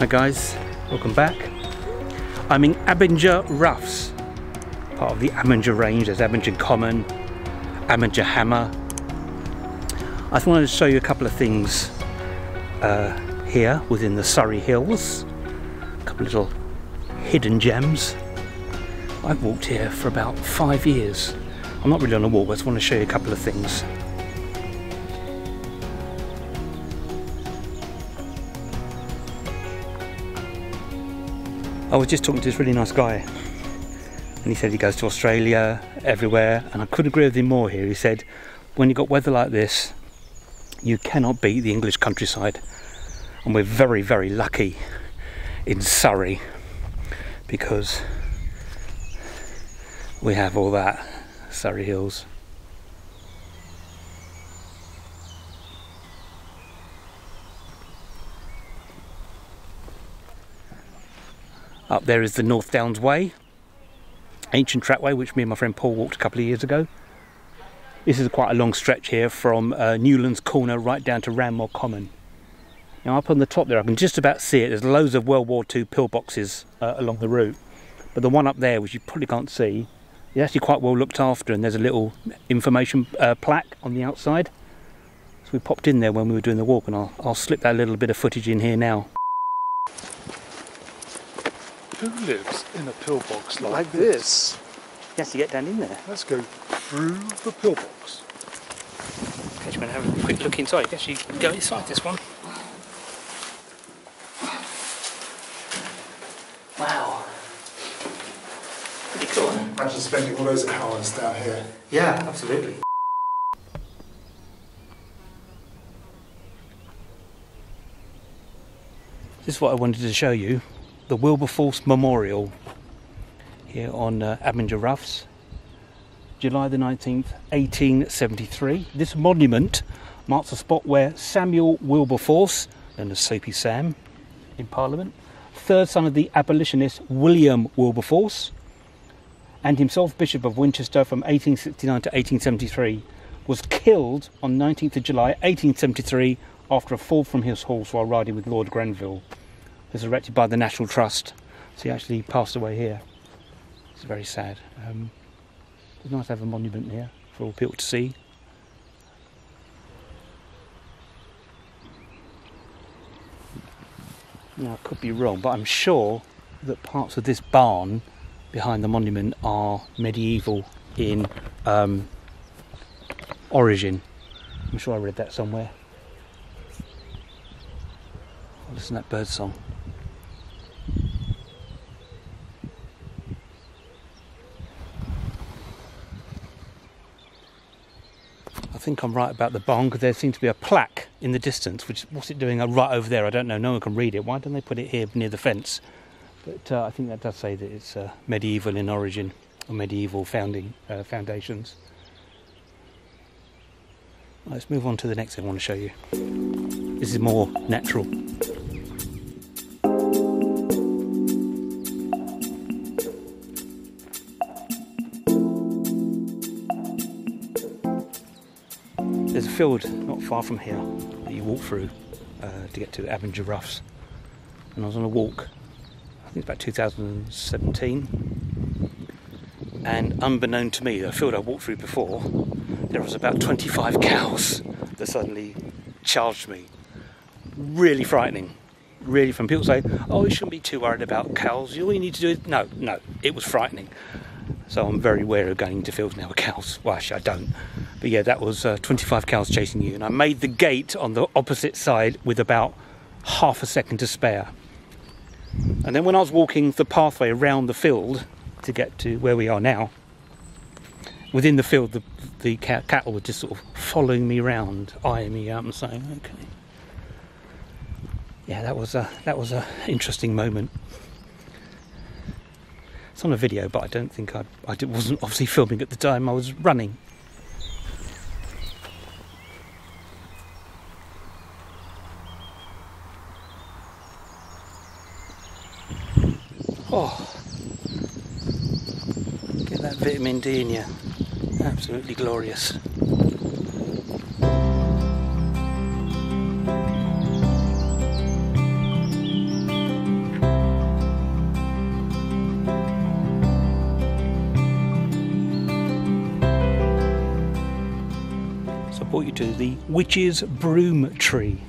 Hi guys, welcome back. I'm in Abinger Roughs, part of the Abinger range. There's Abinger Common, Abinger Hammer. I just wanted to show you a couple of things uh, here within the Surrey Hills. A couple of little hidden gems. I've walked here for about five years. I'm not really on a walk, I just want to show you a couple of things. I was just talking to this really nice guy and he said he goes to Australia, everywhere, and I couldn't agree with him more here. He said, when you've got weather like this, you cannot beat the English countryside. And we're very, very lucky in Surrey because we have all that, Surrey Hills. Up there is the North Downs Way, ancient trackway which me and my friend Paul walked a couple of years ago. This is quite a long stretch here from uh, Newlands Corner right down to Ranmore Common. Now up on the top there I can just about see it, there's loads of World War II pillboxes uh, along the route. But the one up there which you probably can't see, is actually quite well looked after and there's a little information uh, plaque on the outside. So we popped in there when we were doing the walk and I'll, I'll slip that little bit of footage in here now. Who lives in a pillbox like, Like this? Yes, to get down in there. Let's go through the pillbox. Okay, I'm going to have a quick look inside. Yes, you can go inside this one. Wow. Pretty cool. Imagine spending all those hours down here. Yeah, absolutely. This is what I wanted to show you. The Wilberforce Memorial here on uh, Abinger Roughs, July the 19th, 1873. This monument marks the spot where Samuel Wilberforce, known as Soapy Sam in Parliament, third son of the abolitionist William Wilberforce, and himself Bishop of Winchester from 1869 to 1873, was killed on 19th of July 1873 after a fall from his horse while riding with Lord Granville. Was erected by the National Trust, so he actually passed away here. It's very sad. Um, it's nice to have a monument here for all people to see. Now, I could be wrong, but I'm sure that parts of this barn behind the monument are medieval in um, origin. I'm sure I read that somewhere. Listen to that bird song. Think I'm right about the bong. there seems to be a plaque in the distance. Which what's it doing uh, right over there? I don't know. No one can read it. Why don't they put it here near the fence? But uh, I think that does say that it's uh, medieval in origin or medieval founding uh, foundations. Let's move on to the next thing I want to show you. This is more natural. There's a field not far from here that you walk through uh, to get to Abinger Roughs. And I was on a walk, I think it's about 2017. And unbeknown to me, the field I walked through before, there was about 25 cows that suddenly charged me. Really frightening. Really, from people say, oh, you shouldn't be too worried about cows. All you need to do is. No, no, it was frightening. So I'm very wary of going into fields now with cows. Well, actually, I don't. But yeah, that was uh, 25 cows chasing you. And I made the gate on the opposite side with about half a second to spare. And then when I was walking the pathway around the field to get to where we are now, within the field, the, the ca- cattle were just sort of following me around, eyeing me up and saying, okay. Yeah, that was a, that was a interesting moment. It's on a video, but I don't think I, I wasn't obviously filming at the time. I was running. Oh, get that vitamin D in you. Absolutely glorious. I brought you to the Witch's Broom Tree.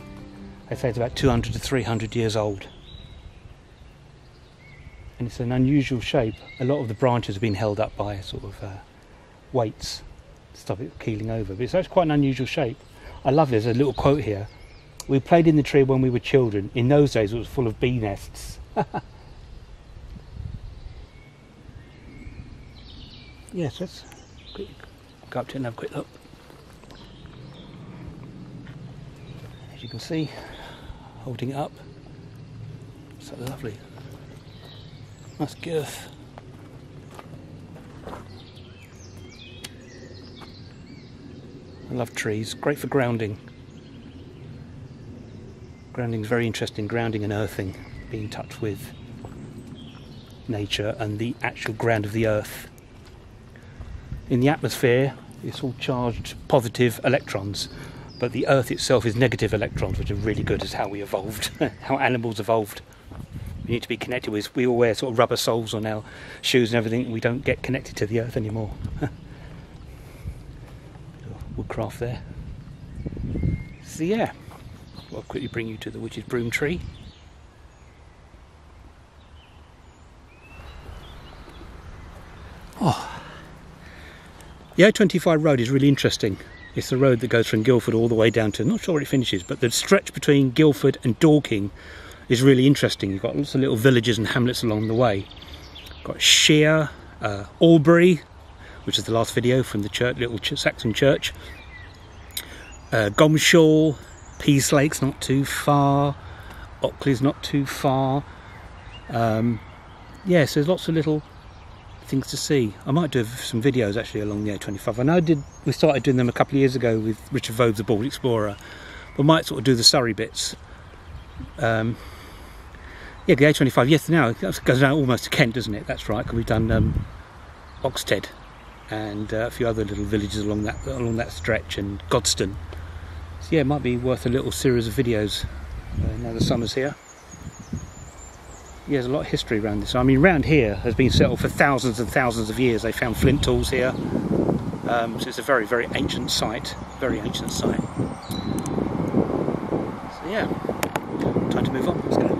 They say it's about 200 to 300 years old. And it's an unusual shape. A lot of the branches have been held up by sort of uh, weights to stop it keeling over. But it's actually quite an unusual shape. I love this. There's a little quote here. We played in the tree when we were children. In those days, it was full of bee nests. yes, let's go up to it and have a quick look. As you can see, holding it up, so lovely. Nice girth. I love trees, great for grounding. Grounding is very interesting, grounding and earthing, being in touch with nature and the actual ground of the earth. In the atmosphere, it's all charged positive electrons, but the earth itself is negative electrons, which are really good as how we evolved, how animals evolved. We need to be connected with, we all wear sort of rubber soles on our shoes and everything, we don't get connected to the earth anymore. Woodcraft there. So, yeah. I'll quickly bring you to the witch's broom tree. Oh, the A25 road is really interesting. It's the road that goes from Guildford all the way down to, not sure where it finishes, but the stretch between Guildford and Dorking is really interesting. You've got lots of little villages and hamlets along the way. You've got Shere, uh, Albury, which is the last video from the church, little Saxon church. Uh, Gomshall, Peaslake's not too far, Ockley's not too far. Um, yeah, so there's lots of little things to see. I might do some videos actually along the A25. I know I did. We started doing them a couple of years ago with Richard Vobes, the Bald Explorer. We might sort of do the Surrey bits. Um, yeah, the A25. Yes, now it goes down almost to Kent, doesn't it? That's right. Because we've done um, Oxted and uh, a few other little villages along that along that stretch, and Godstone. So yeah, it might be worth a little series of videos uh, now the summer's here. Yeah, there's a lot of history around this. I mean, around here has been settled for thousands and thousands of years. They found flint tools here. Um, so it's a very, very ancient site. Very ancient site. So yeah, time to move on.